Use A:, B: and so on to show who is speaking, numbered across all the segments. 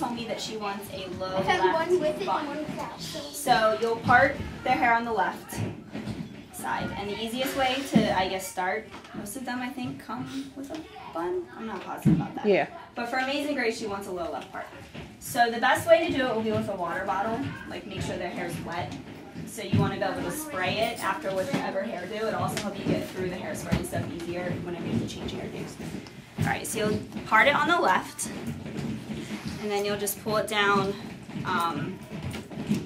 A: told me that she wants a low
B: I have
A: left
B: one with it
A: bun.
B: and one without. So
A: So you'll part their hair on the left side. And the easiest way to, I guess, start, most of them I think come with a bun. I'm not positive about that.
C: Yeah.
A: But for Amazing Grace, she wants a low left part. So the best way to do it will be with a water bottle. Like make sure their hair's wet. So you want to be able to spray it after whatever hairdo. It'll also help you get through the hairspray and stuff easier whenever you have to change hairdos. Alright, so you'll part it on the left. And then you'll just pull it down, um,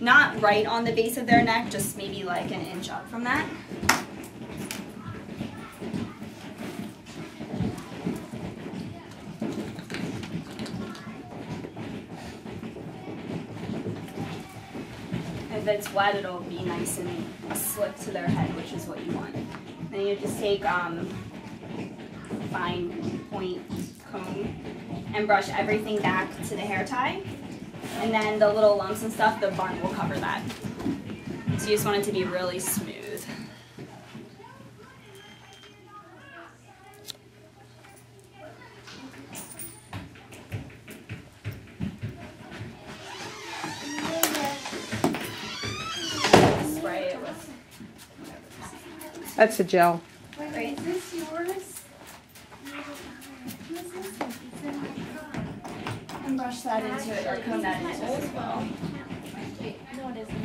A: not right on the base of their neck, just maybe like an inch up from that. If it's wet, it'll be nice and slip to their head, which is what you want. Then you just take um, fine point comb and brush everything back to the hair tie. And then the little lumps and stuff, the bun will cover that. So you just want it to be really smooth.
C: That's a gel.
B: Wait, is this yours?
A: And brush that into it or comb that into it as well.
B: No it isn't.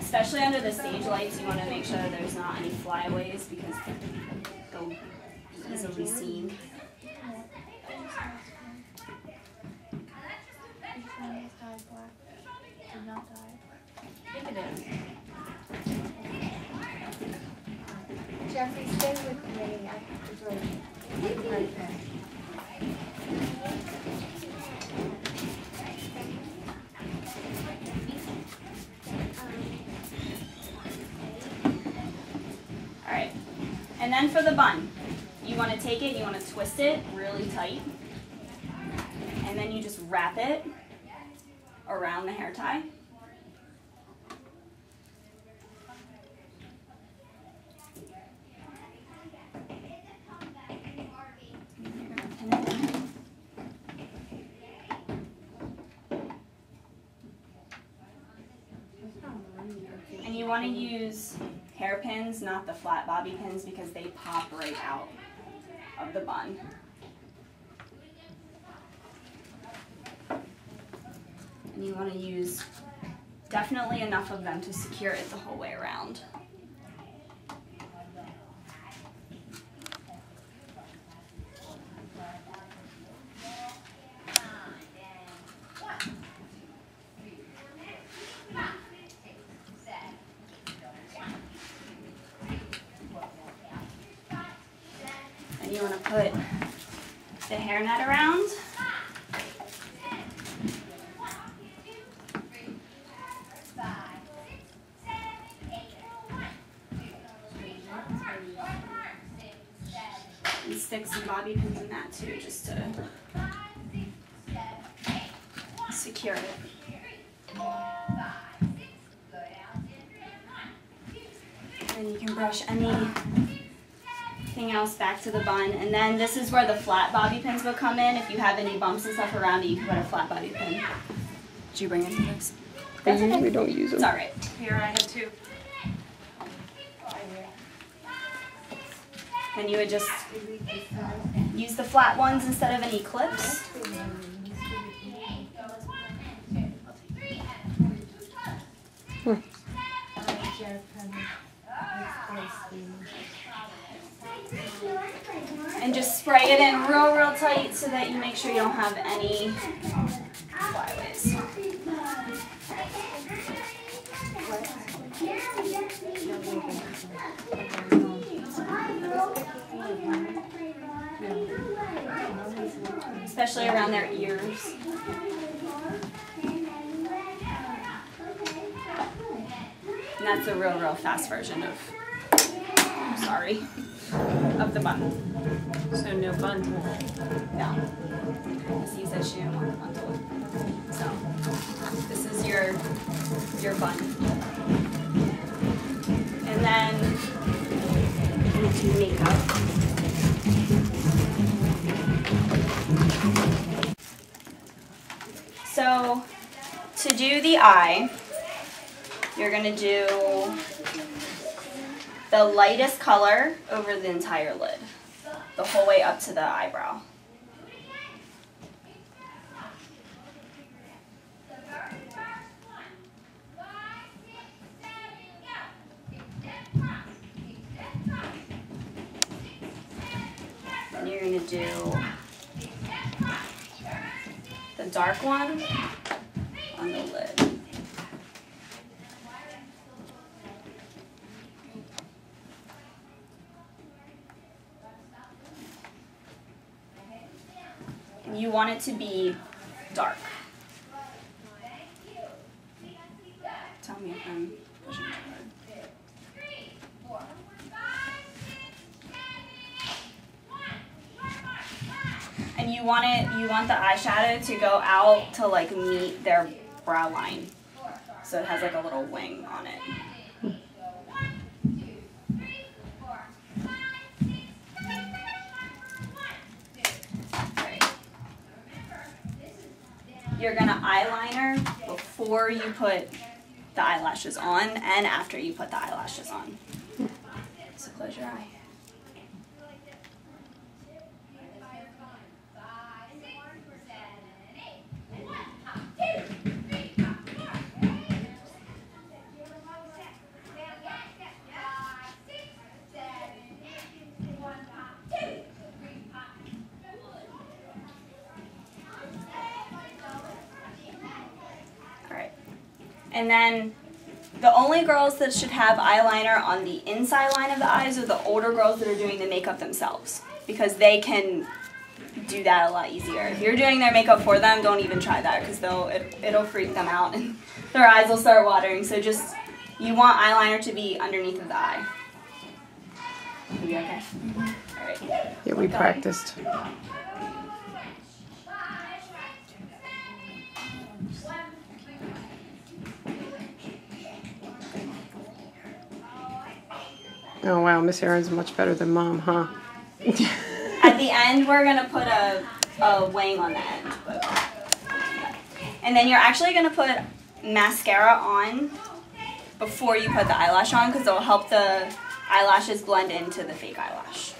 A: Especially under the stage lights, you want to make sure there's not any flyaways because they'll be easily seen.
B: Which one is dyed black? Did not dye.
A: I think it is.
B: Jeffrey, stay with me. I have to go. Right there.
A: Alright. And then for the bun, you want to take it, you want to twist it really tight. And then you just wrap it around the hair tie. And you want to use hairpins, not the flat bobby pins, because they pop right out of the bun. And you want to use definitely enough of them to secure it the whole way around. Put the hairnet around. And stick some bobby pins in that too, just to secure it. And you can brush anything else back to the bun. And then this is where the flat bobby pins will come in. If you have any bumps and stuff around it, you can put a flat bobby pin. Did you bring any of those?
C: I
A: okay.
C: usually don't use
A: It's
C: them.
A: alright.
D: Here, I have two.
A: And you would just use the flat ones instead of any clips. Hmm. And just spray it in real, real tight so that you make sure you don't have any flyaways. Especially around their ears. And that's a real, real fast version of, sorry, of the bun.
D: So no bun.
A: No. She said she didn't want the bun look. So, this is your, your bun. And then, into makeup. So to do the eye, you're gonna do the lightest color over the entire lid, the whole way up to the eyebrow. Then you're gonna do the dark one on the lid. And you want it to be dark. Tell me if I'm pushing too hard. And you want it you want the eyeshadow to go out to like meet their brow line. So it has like a little wing on it. Eyeliner before you put the eyelashes on and after you put the eyelashes on. So close your eye. And then the only girls that should have eyeliner on the inside line of the eyes are the older girls that are doing the makeup themselves. Because they can do that a lot easier. If you're doing their makeup for them, don't even try that because they'll it, it'll freak them out and their eyes will start watering. So just you want eyeliner to be underneath of the eye. You okay? Mm-hmm. Alright.
C: Yeah, we practiced. Oh wow, Miss Erin's much better than mom, huh?
A: At the end, we're gonna put a, a wing on the end. And then you're actually gonna put mascara on before you put the eyelash on because it'll help the eyelashes blend into the fake eyelash.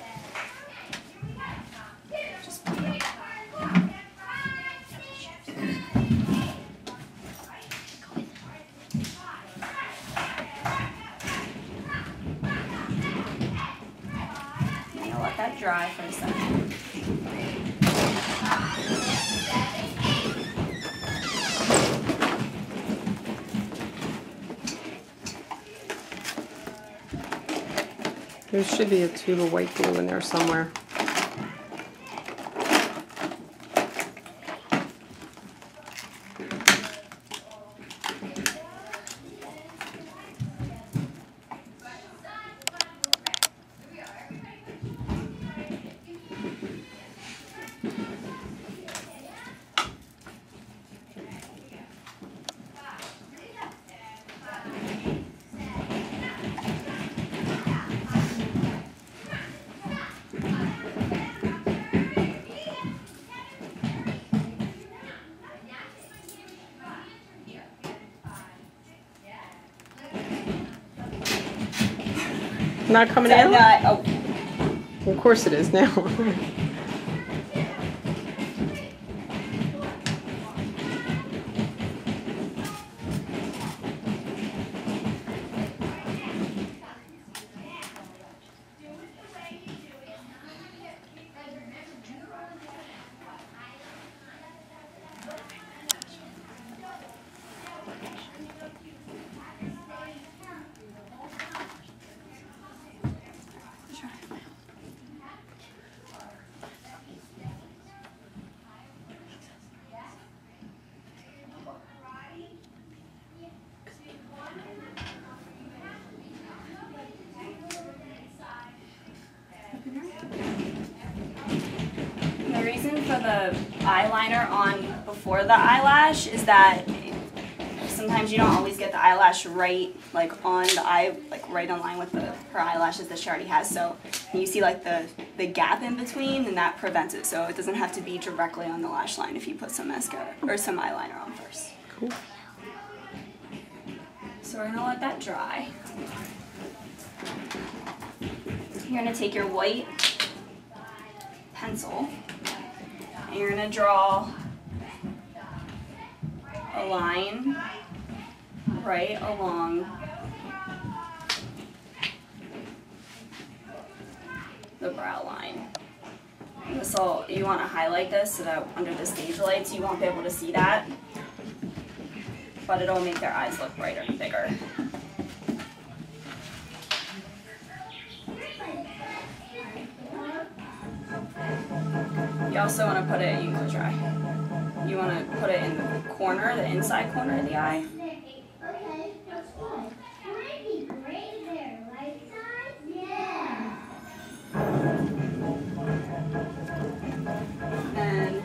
A: That dry for a second.
C: There should be a tube of white glue in there somewhere. Not coming out?
A: uh, oh,
C: Of course it is now.
A: The the eyeliner on before the eyelash is that sometimes you don't always get the eyelash right, like on the eye, like right on line with the her eyelashes that she already has. So you see like the the gap in between, and that prevents it. So it doesn't have to be directly on the lash line if you put some mascara or some eyeliner on first.
C: Cool.
A: So we're gonna let that dry. You're gonna take your white pencil you're gonna draw a line right along the brow line. This you wanna highlight this so that under the stage lights you won't be able to see that but it'll make their eyes look brighter and bigger. You also want to put it, you can close your eye. You want to put it in the corner, the inside corner of the eye.
E: Okay, that's cool. Might be great there, right side? Yeah.
A: And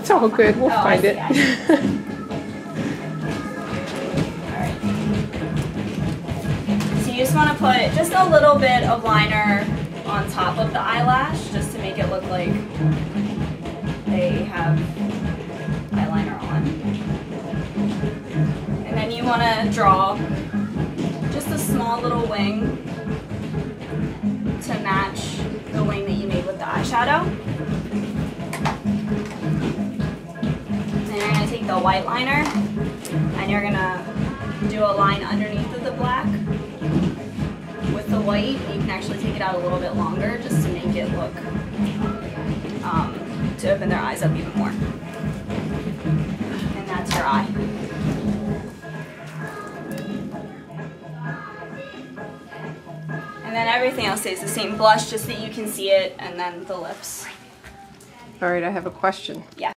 C: It's all good. We'll
A: Oh,
C: find it.
A: want to put just a little bit of liner on top of the eyelash just to make it look like they have eyeliner on. And then you want to draw just a small little wing to match the wing that you made with the eyeshadow. Then you're gonna take the white liner and you're gonna do a line underneath of the black with the white. You can actually take it out a little bit longer just to make it look, um, to open their eyes up even more. And that's your eye. And then everything else stays the same. Blush just that you can see it, and then the lips.
C: All right, I have a question.
A: Yeah.